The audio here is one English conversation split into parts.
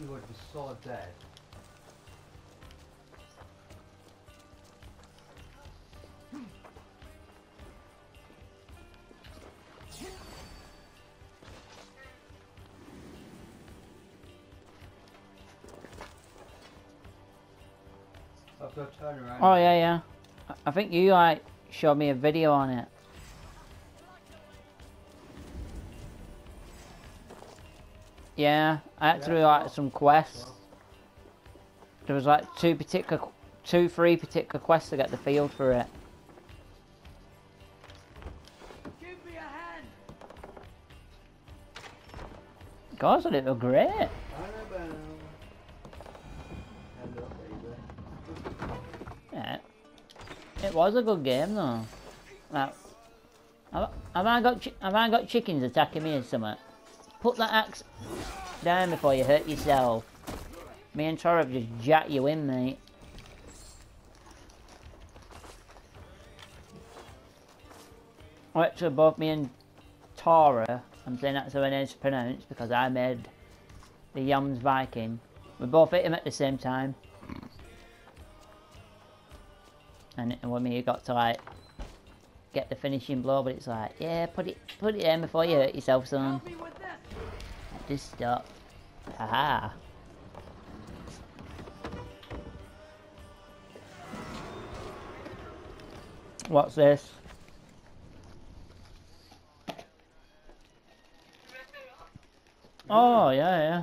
you would be so dead. I've got to turn around. Oh yeah, yeah. I- I think you like showed me a video on it. Yeah, I had to do like some quests. There was like two particular, two, three particular quests to get the field for it. Give me a hand. Guys, it looked great. Annabelle. Hello, baby. Yeah, it was a good game though. Now, have, have I got have I got chickens attacking me or something? Put that axe down before you hurt yourself. Me and Tora have just jacked you in, mate. Well, actually, both me and Tora, I'm saying that's how it is pronounced because I made the Yums Viking. We both hit him at the same time. And when you got to like get the finishing blow, but it's like, yeah, put it put it in before you hurt yourself, son. Help me with this. Stop. Haha. What's this? Oh yeah, yeah.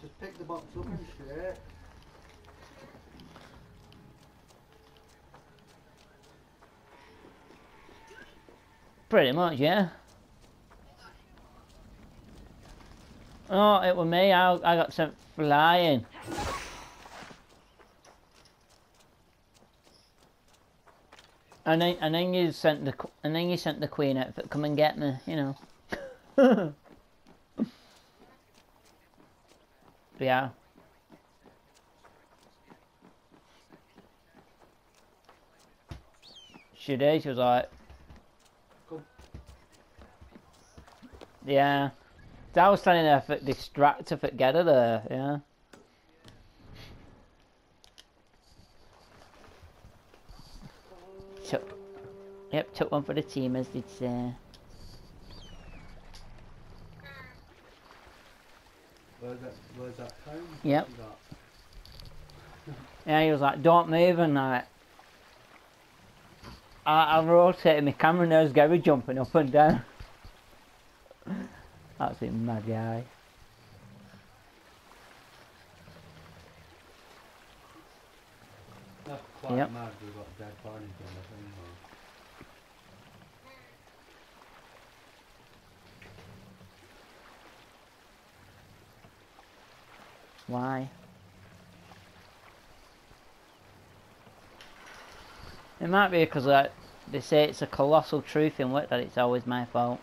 Just pick the box up and shit. Pretty much, yeah. Oh, it was me. I, I got sent flying. And then, and then you sent the and then you sent the queen out for come and get me, you know. yeah. She did. She was like, Come. yeah. I was standing there for distract to get her there. Yeah. Took, yep, took one for the team as did say. Where's that, where's that phone? Yep. That? Yeah, he was like, "Don't move," and I, I, I rotated my camera, and there's Gary jumping up and down. That's mad guy. Eh? That's quite Yep. mad we've got dead bodies on the thing though. Why? It might be because like, they say it's a colossal truth in work that it's always my fault.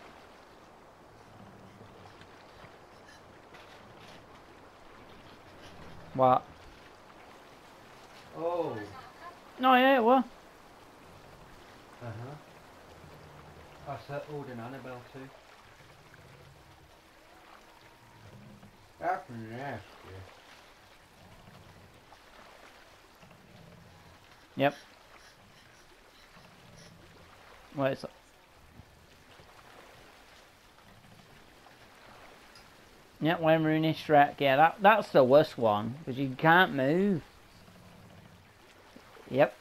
What? Oh! No, yeah, it was. Uh huh. I settled in Annabelle too. That's nasty. Yep. Well, Yep, when Rooney Shrek, yeah, that that's the worst one, because you can't move. Yep.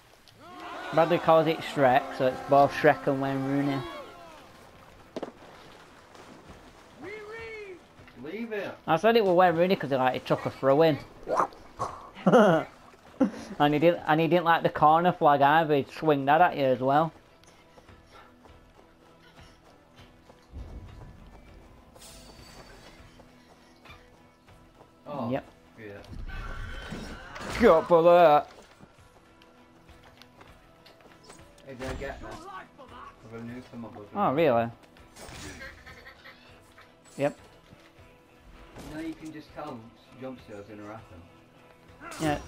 Bradley calls it Shrek, so it's both Shrek and Wayne Rooney. Leave it! I said it was Wayne Rooney because like, he took a throw in. and he didn't and he didn't like the corner flag either, he'd swing that at you as well. Got for that. Hey, did I get that? I've a from oh, my bosom. Oh really? Yep. Now you can just tell jump scares in a happen. Yeah.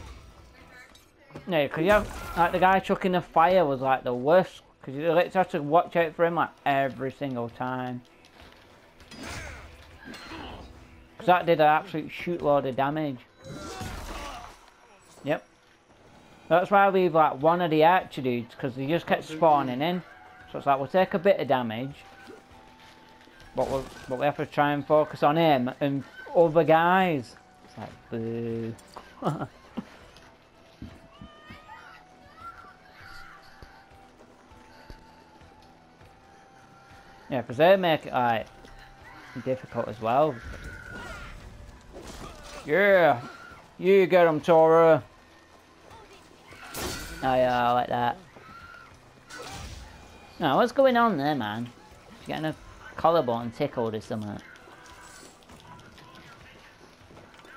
Yeah, because you have, like, the guy chucking the fire was, like, the worst. Because you literally have to watch out for him, like, every single time. 'Cause that did an absolute shootload of damage. That's why I leave like one of the archer dudes, because they just kept spawning in. So it's like, we'll take a bit of damage. But, we'll, but we have to try and focus on him and other guys. It's like, boo. yeah, because they make it like difficult as well. Yeah, you get him, Tora. Oh yeah, I like that. No, what's going on there, man? She's getting a collarbone tickled or something.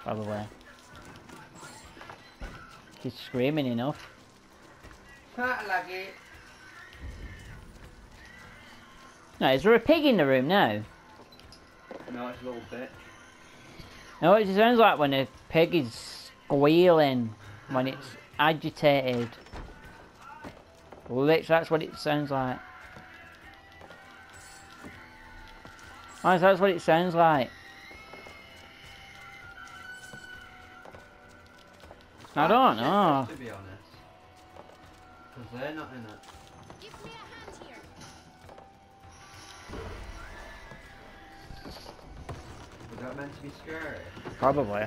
Probably. She's screaming enough. Pat laggy. No, is there a pig in the room now? No, it's a little bitch. No, it sounds like when a pig is squealing when it's agitated. Literally, that's what it sounds like. Honestly, that's what it sounds like. I don't know. To be honest. Because they're not in it. Give me a hand here. Was that meant to be scary? Probably.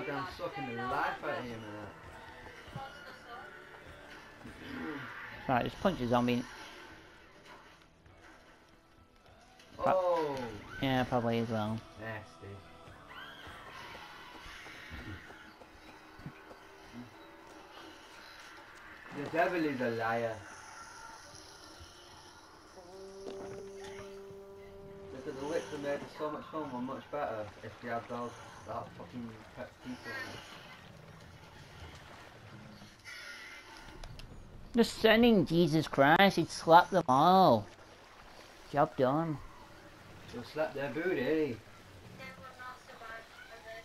Goddamn sucking the life out of him and Right, just punch the zombie. Oh, Yeah, probably as well. nasty. The devil is a liar. Because the licks that made it so much fun were much better if they had those that fucking pet people in it. Just sending Jesus Christ, he'd slap them all. Job done. They'll slap their booty, eh? They will not survive for this.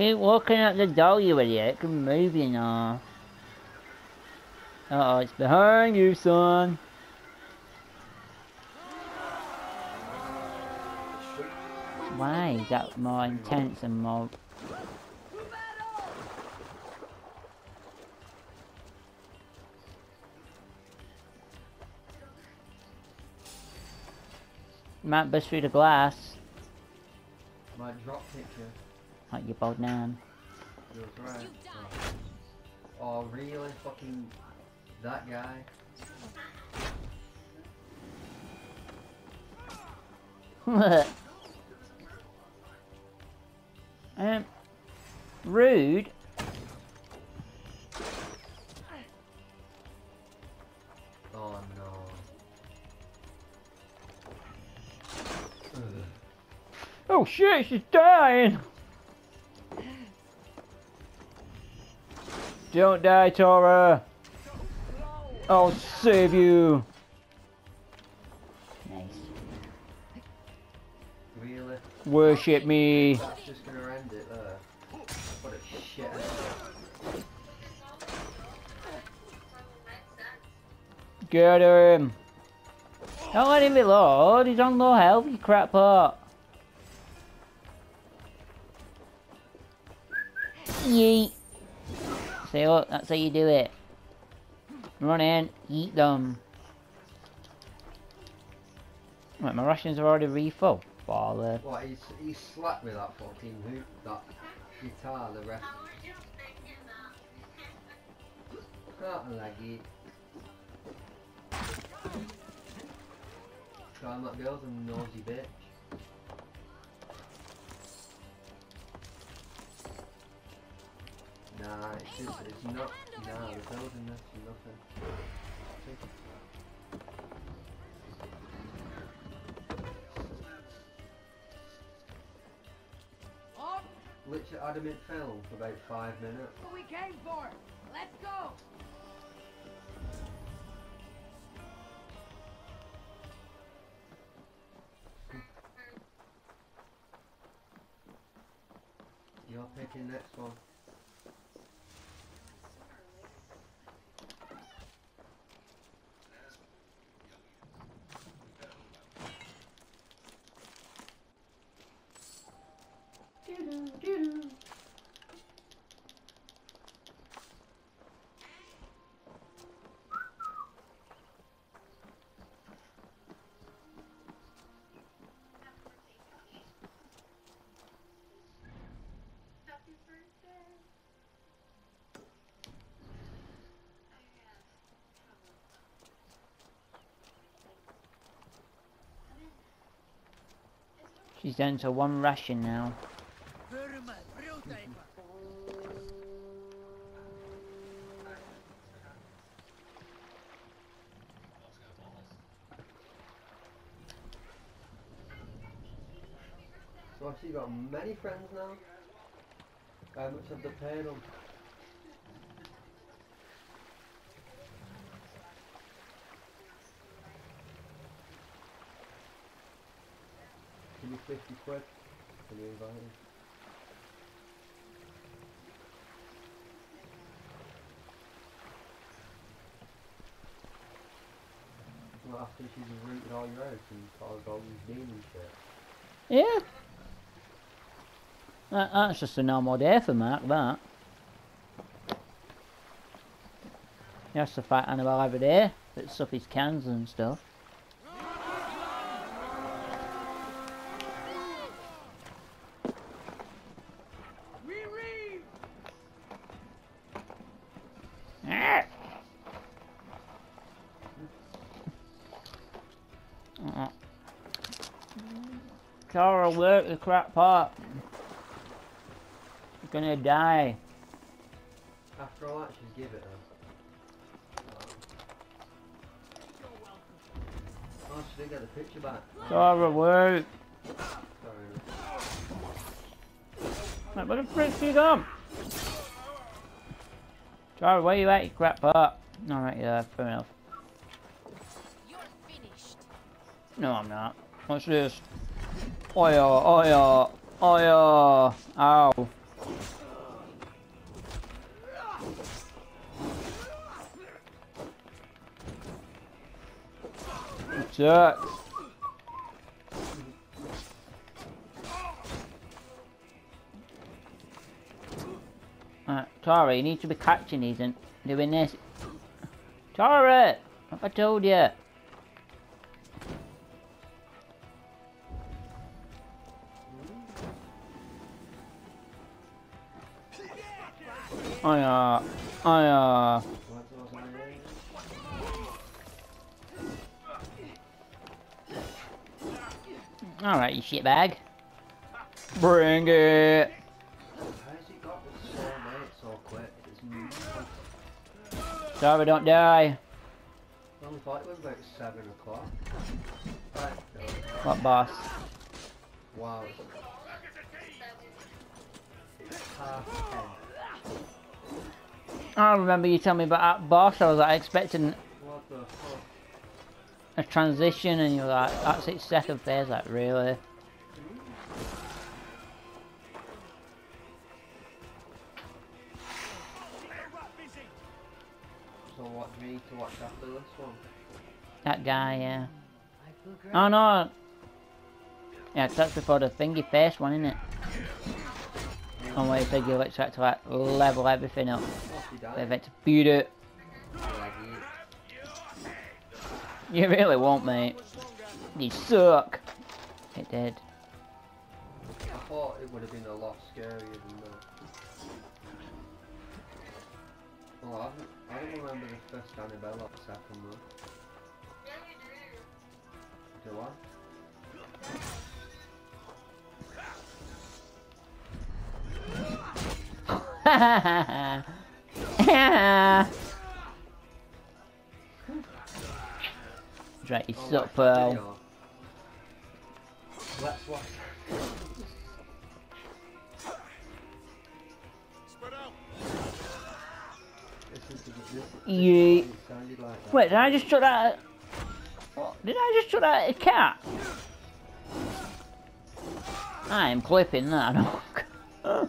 Keep walking out the door, you idiot. Keep moving on. Uh oh, it's behind you, son. Why is that more intense and more. Might bust through the glass, My drop picture. Like you bald nan. You was right. You. Oh, really? Fucking that guy? um, rude. Oh no. Ugh. Oh shit, she's dying! Don't die, Tora! I'll save you! Nice. Really? Worship me! That's just gonna end it there. What a shit. Get him! Don't let him be low, he's on low health, you crap pot! Yeet! See, look, that's how you do it. Run in, eat them. Right, my rations are already refull. Baller. What, he's, he slapped with that fucking hoop, that guitar, the rest. Not laggy. Climb up girls and nosy bitch. Nah, it's just, it's not, nah, the building this is nothing. Up, Literally adamant film for about five minutes. what we came for. Let's go. You're picking next one. She's down to one ration now. So I see you got many friends now. How much have they paid them? 50 quid. You invite him? Well, after she's rooted all your out and caused all these demon shit. Yeah. That, that's just a normal day for Mark, that. That's the fight Annabelle every day, up his cans and stuff. Tara, work the crap pot. You're gonna die. After all that, she's give it her. Oh, she didn't get the picture back. Tara, work. Sorry. Right, where the frick's you gone? Tara, where you at, you crap pot? Alright, yeah, fair enough. No, I'm not. What's this? Oh yeah, oh yeah, oh yeah. Ow. What's that? Right, you need to be catching these and doing this. Have I told you? Yeah, uh, oh yeah. What's those my name? Alright, you shitbag. Bring it. How's he got this so late so quick? It's m- Sorry, don't die. I only thought it was about 7 o'clock. What boss? Wow. It's half 10. I remember you telling me about that boss. I was like expecting What the fuck? a transition, and you were like, "That's its second phase." Like, really? So what do we need to watch after this one? That guy, yeah. Oh no. Yeah, that's before the thingy face one, isn't it? Where you said you like to like level everything up. Dying? had to beat it. You really won't, mate. You suck. It did. I thought it would have been a lot scarier than that. Well, I I don't remember the first Annabelle. Yeah, you do. Do I? Right, you Oh, suck, Pearl. Let's watch. That. Wait, did I just chuck that? What? Did I just chuck that a cat? I am clipping that.